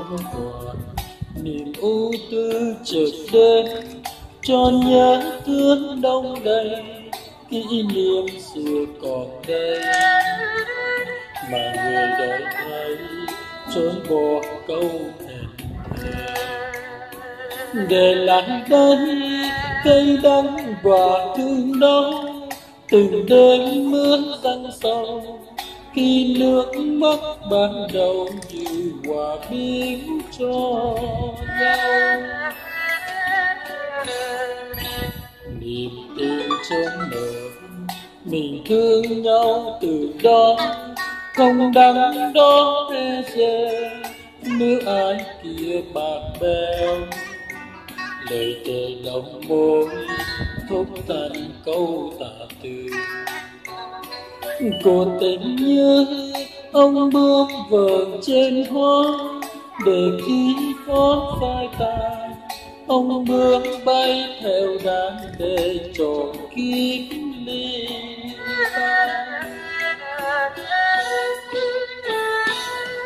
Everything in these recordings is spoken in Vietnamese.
vì tim niềm ưu tư chợt đến, cho nhớ thương đông đầy. Kỷ niệm xưa còn đây, mà người đời thấy trốn bỏ câu hẹn thề. Để lại đây, cây đắng và thương đau từng đêm mưa răng sâu khi nước mắt ban đầu như hòa biếu cho nhau. Niềm tin chớm nở mình thương nhau từ đó. Không đắng đó thế e giờ nữ ai kia bạc bèo. Lời thề lòng môi, thúc tan câu tạ từ cô tình như ông bước vờn trên hoa, để khi có phai tàn, ông bước bay theo đàn để trọn kiếp ly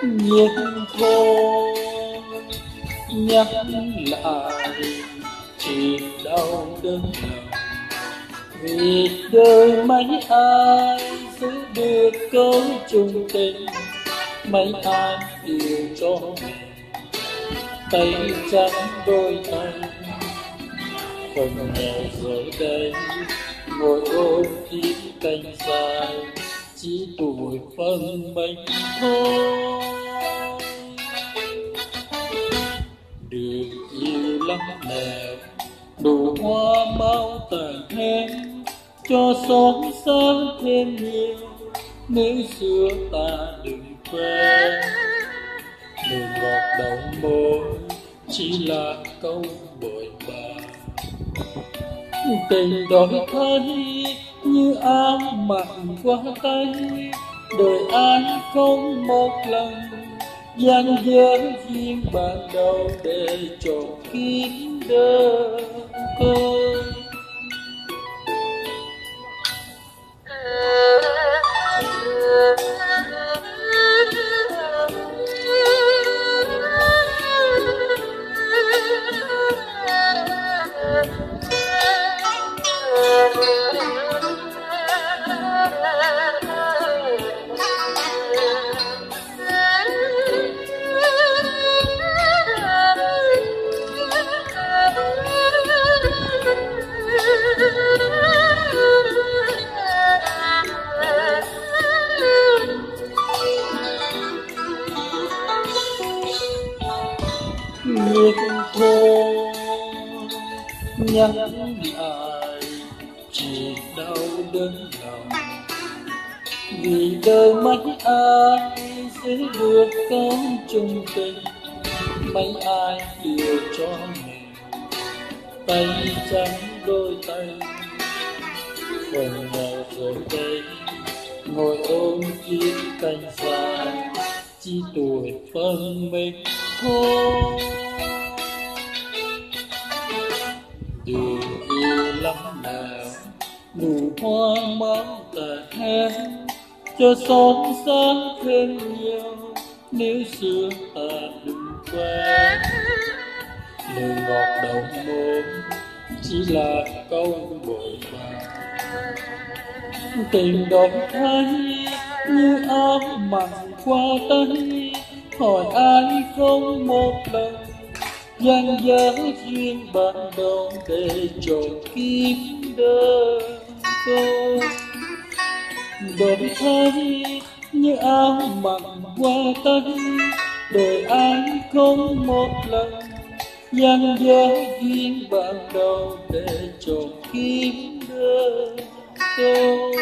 nhiệt thôi, nhắc lại, chỉ đau đớn. lòng vì đời mấy ai giữ được câu chung tình, mấy ai yêu cho tay trắng đôi tay, không nghèo giờ đây ngồi ôm kiếm canh dài, chỉ tuổi phân mình thôi. Được yêu lắm đẹp đủ hoa mau tàn hết cho xóm xa thêm nhiều. Nếu xưa ta đừng quên, đừng ngọt đầu môi, chỉ là câu bội bạc tình đổi thay, như áo mặc qua tay, đời ai không một lần gian duyên duyên ban đầu để cho kín đơn cơn nước thô nhắn lại chỉ đau đớn lòng. Vì đời mấy ai giữ được câu chung tình, mấy ai yêu cho mình tay trắng đôi tay. Phần nghèo rồi đây, ngồi ôm kiếm canh dài, chỉ tuổi phân mình khô. Đường yêu lắm nào nụ hoang mang cả hết cho xóm sáng thêm nhiều nếu xưa ta đừng quên. Lời ngọt đầu môi chỉ là câu bội bạc tình đổi thay như áo mặn qua tay hỏi ai không một lần. Dang dở duyên ban đầu để trọn kiếp đời tôi đổi thay như áo mặc qua tân đời ai không một lần. Dang dở duyên ban đầu để trọn kiếp đời tôi